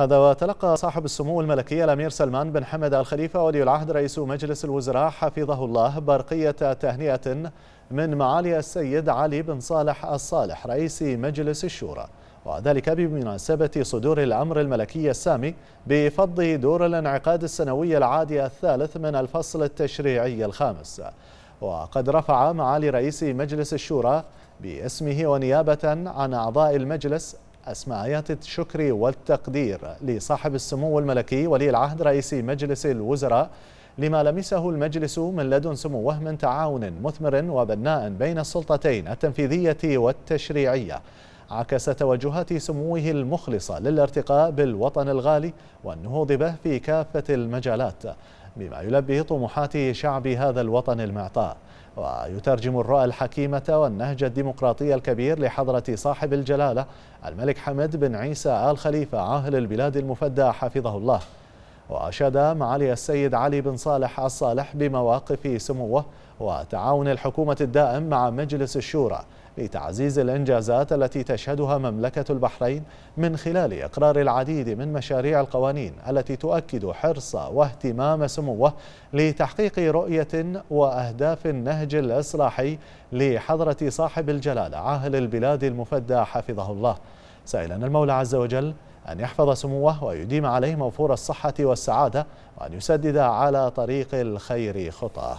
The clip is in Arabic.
هذا وتلقى صاحب السمو الملكي الأمير سلمان بن حمد الخليفة ولي العهد رئيس مجلس الوزراء حفظه الله برقية تهنئة من معالي السيد علي بن صالح الصالح رئيس مجلس الشورى. وذلك بمناسبة صدور الأمر الملكي السامي بفض دور الانعقاد السنوي العادي الثالث من الفصل التشريعي الخامس. وقد رفع معالي رئيس مجلس الشورى باسمه ونيابة عن أعضاء المجلس أسماءات الشكر والتقدير لصاحب السمو الملكي ولي العهد رئيس مجلس الوزراء لما لمسه المجلس من لدن سموه من تعاون مثمر وبناء بين السلطتين التنفيذية والتشريعية. عكس توجهات سموه المخلصة للارتقاء بالوطن الغالي والنهوض به في كافة المجالات بما يلبي طموحات شعب هذا الوطن المعطاء. ويترجم الرؤى الحكيمة والنهج الديمقراطي الكبير لحضرة صاحب الجلالة الملك حمد بن عيسى آل خليفة عاهل البلاد المفدى حفظه الله. وأشاد معالي السيد علي بن صالح الصالح بمواقف سموه وتعاون الحكومة الدائم مع مجلس الشورى لتعزيز الإنجازات التي تشهدها مملكة البحرين من خلال إقرار العديد من مشاريع القوانين التي تؤكد حرص واهتمام سموه لتحقيق رؤية وأهداف النهج الإصلاحي لحضرة صاحب الجلالة عاهل البلاد المفدى حفظه الله. سائلا المولى عز وجل أن يحفظ سموه ويديم عليه موفور الصحة والسعادة وأن يسدد على طريق الخير خطاه.